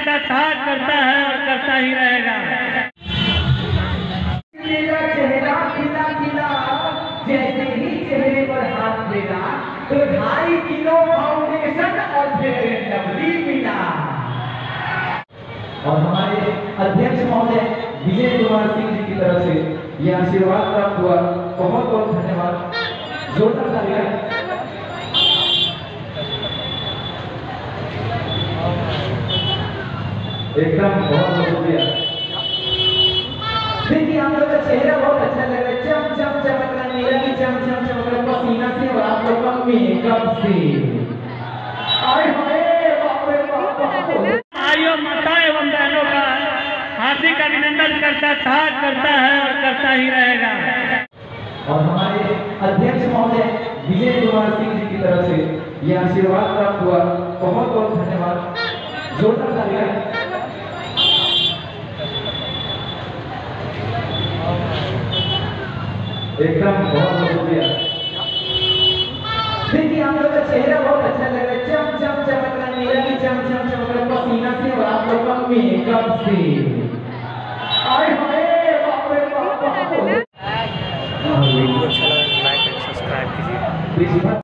था करता है और करता ही रहेगा तो और और हमारे अध्यक्ष महोदय विजय कुमार सिंह जी की तरफ़ से यह आशीर्वाद प्राप्त हुआ। बहुत बहुत धन्यवाद। जोरदार तालियाँ एकदम बहुत शुक्रिया देखिए आप लोग का चेहरा बहुत अच्छा लग रहा है। चम चम चमक रहा मेरा भी चम चम चमक रहा है पसीना से और आप लोग का मेकअप से? आय हाय बाप रे बाप। भाइयों माताओं एवं बहनों का हार्दिक अभिनंदन करता था करता है और करता ही रहेगा। और हमारे अध्यक्ष महोदय विजय कुमार सिंह जी की तरफ़ से यह आशीर्वाद प्राप्त हुआ। बहुत बहुत धन्यवाद। जोरदार एकदम बहुत बढ़िया देखिए आप लोगों का चेहरा बहुत अच्छा लग रहा है। चम चम चमक रहा है मेरा भी चम चम चमक रहा है पसीना से और आप लोगों का मेकअप से। हाय हाय बाप रे बाप अच्छा लगा लाइक एंड सब्सक्राइब कीजिए।